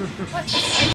はい。